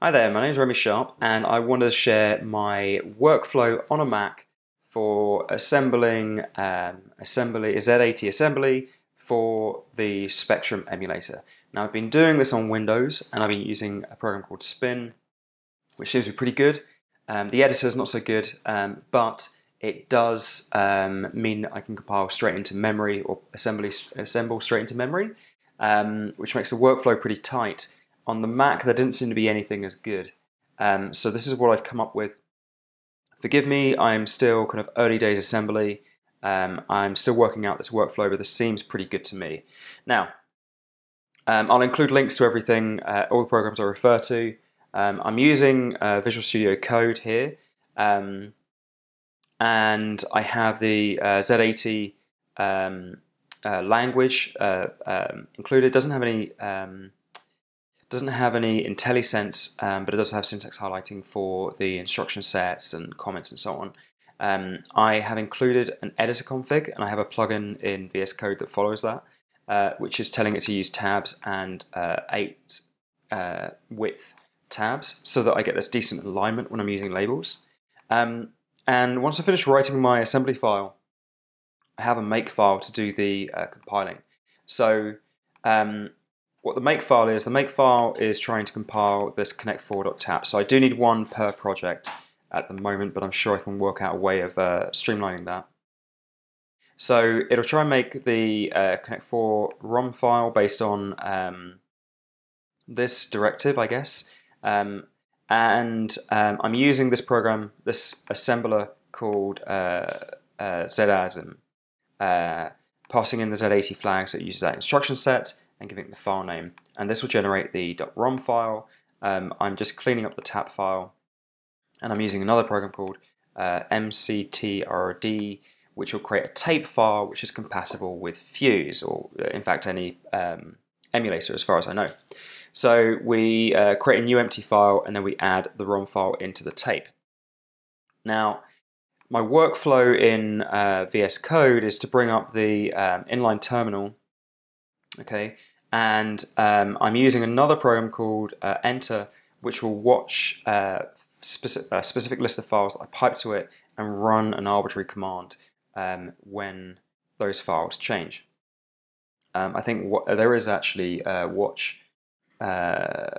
Hi there, my name is Remy Sharp, and I want to share my workflow on a Mac for assembling um, assembly a Z80 assembly for the Spectrum emulator. Now I've been doing this on Windows, and I've been using a program called Spin, which seems to be pretty good. Um, the editor is not so good, um, but it does um, mean I can compile straight into memory or assembly assemble straight into memory, um, which makes the workflow pretty tight. On the Mac, there didn't seem to be anything as good. Um, so this is what I've come up with. Forgive me, I'm still kind of early days assembly. Um, I'm still working out this workflow, but this seems pretty good to me. Now, um, I'll include links to everything, uh, all the programs I refer to. Um, I'm using uh, Visual Studio Code here, um, and I have the uh, Z80 um, uh, language uh, included. It doesn't have any doesn't have any IntelliSense, um, but it does have syntax highlighting for the instruction sets and comments and so on. Um, I have included an editor config and I have a plugin in VS Code that follows that, uh, which is telling it to use tabs and uh, 8 uh, width tabs so that I get this decent alignment when I'm using labels. Um, and once I finish writing my assembly file, I have a make file to do the uh, compiling. So um, what the make file is, the make file is trying to compile this connect4.tap. So I do need one per project at the moment, but I'm sure I can work out a way of uh, streamlining that. So it'll try and make the uh, connect4 ROM file based on um, this directive, I guess. Um, and um, I'm using this program, this assembler called uh, uh, ZASM, uh, passing in the Z80 flags that uses that instruction set and giving it the file name. And this will generate the .rom file. Um, I'm just cleaning up the tap file and I'm using another program called uh, MCTRD which will create a tape file which is compatible with Fuse or uh, in fact any um, emulator as far as I know. So we uh, create a new empty file and then we add the ROM file into the tape. Now my workflow in uh, VS Code is to bring up the um, inline terminal okay and um, I'm using another program called uh, entr which will watch uh, specific, a specific list of files I pipe to it and run an arbitrary command um, when those files change. Um, I think what, there is actually uh, watch. Uh,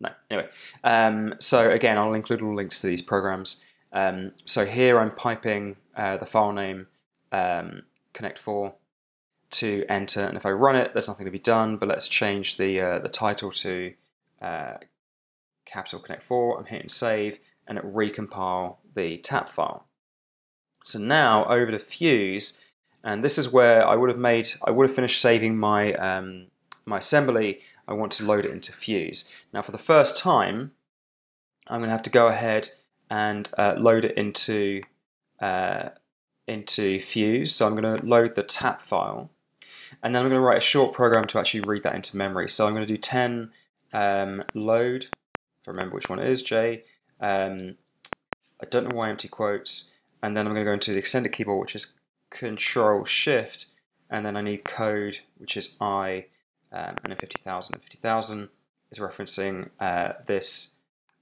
no, anyway. Um, so again, I'll include all links to these programs. Um, so here I'm piping uh, the file name um, connect4 to entr, and if I run it, there's nothing to be done. But let's change the uh, the title to uh, capital connect 4, I'm hitting save, and it recompile the tap file. So now over to Fuse, and this is where I would have made, I would have finished saving my, um, my assembly, I want to load it into Fuse. Now for the first time, I'm going to have to go ahead and uh, load it into, uh, into Fuse. So I'm going to load the tap file, and then I'm going to write a short program to actually read that into memory. So I'm going to do 10 um, load if I remember which one it is, J. Um, I don't know why empty quotes. And then I'm going to go into the extended keyboard, which is Control Shift, and then I need code, which is I, um, and then 50,000. And 50,000 is referencing uh, this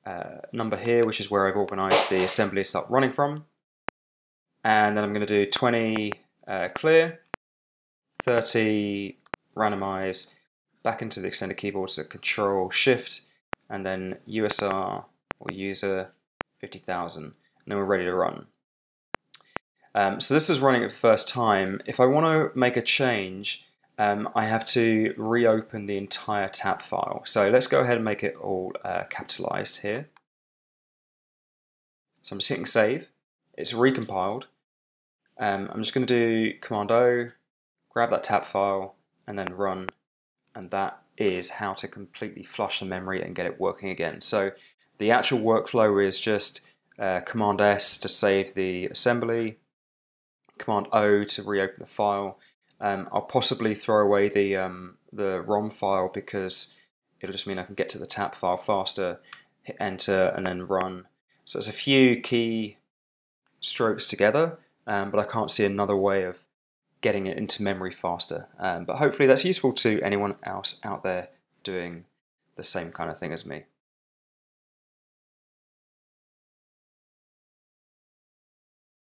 uh, number here, which is where I've organized the assembly to start running from. And then I'm going to do 20 uh, clear, 30 randomize, back into the extended keyboard, so Control Shift, and then USR or user 50,000 and then we're ready to run. Um, so this is running it for the first time. If I want to make a change, um, I have to reopen the entire tap file. So let's go ahead and make it all uh, capitalized here. So I'm just hitting save. It's recompiled. Um, I'm just going to do Command O, grab that tap file, and then run, and that is how to completely flush the memory and get it working again. So the actual workflow is just uh, Command S to save the assembly, Command O to reopen the file. Um, I'll possibly throw away the um, the ROM file because it'll just mean I can get to the tap file faster, hit enter and then run. So it's a few key strokes together, um, but I can't see another way of getting it into memory faster. Um, but hopefully that's useful to anyone else out there doing the same kind of thing as me.